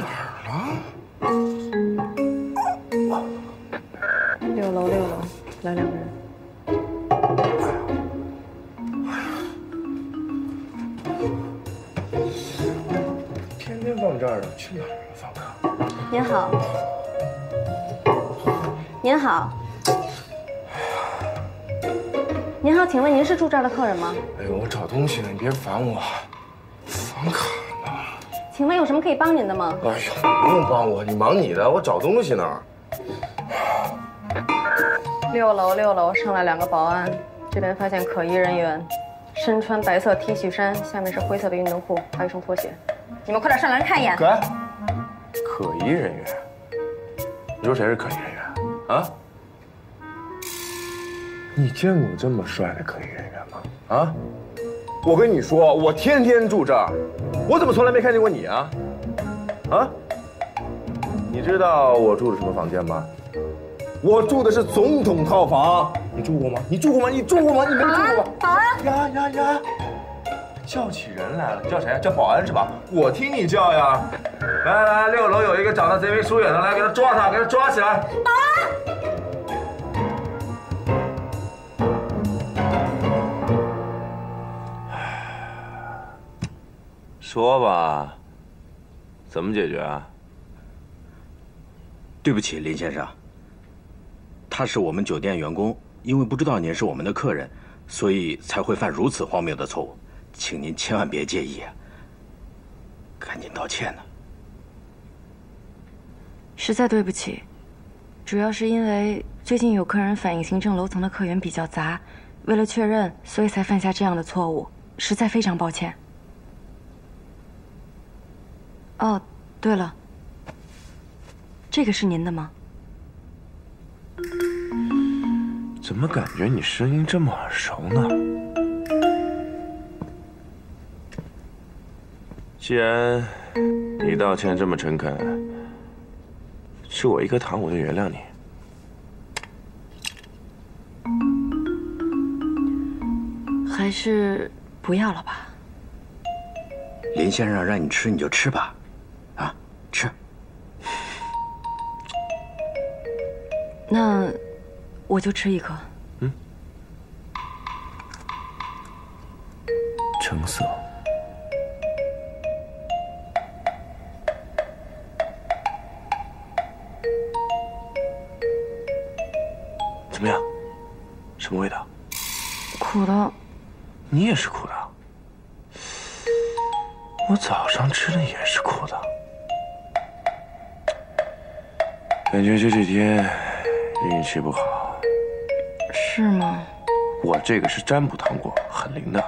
哪儿了？六楼六楼，来两个人。哎呀！哎呀！天天放这儿呢，去哪儿呢？房卡。您好。您好。您好，请问您是住这儿的客人吗？哎呦，我找东西呢，你别烦我。房卡。请问有什么可以帮您的吗？哎呦，不用帮我，你忙你的，我找东西呢。六楼，六楼上来两个保安，这边发现可疑人员，身穿白色 T 恤衫，下面是灰色的运动裤，还有一双拖鞋。你们快点上来看一眼。哥，可疑人员？你说谁是可疑人员？啊？你见过这么帅的可疑人员吗？啊？我跟你说，我天天住这儿，我怎么从来没看见过你啊？啊？你知道我住的什么房间吗？我住的是总统套房，你住过吗？你住过吗？你住过吗？你没住过吧？保安，呀呀呀！叫起人来了，你叫谁？叫保安是吧？我听你叫呀！来来来，六楼有一个长得贼眉鼠眼的，来给他抓他，给他抓起来！保安！说吧，怎么解决啊？对不起，林先生。他是我们酒店员工，因为不知道您是我们的客人，所以才会犯如此荒谬的错误，请您千万别介意！赶紧道歉呢。实在对不起，主要是因为最近有客人反映行政楼层的客源比较杂，为了确认，所以才犯下这样的错误，实在非常抱歉。哦，对了，这个是您的吗？怎么感觉你声音这么耳熟呢？既然你道歉这么诚恳，吃我一颗糖我就原谅你。还是不要了吧。林先生让你吃你就吃吧，那我就吃一颗。嗯。橙色。怎么样？什么味道？苦的。你也是苦的。我早上吃的也是苦的。感觉这几天。运气不好，是吗？我这个是占卜糖果，很灵的。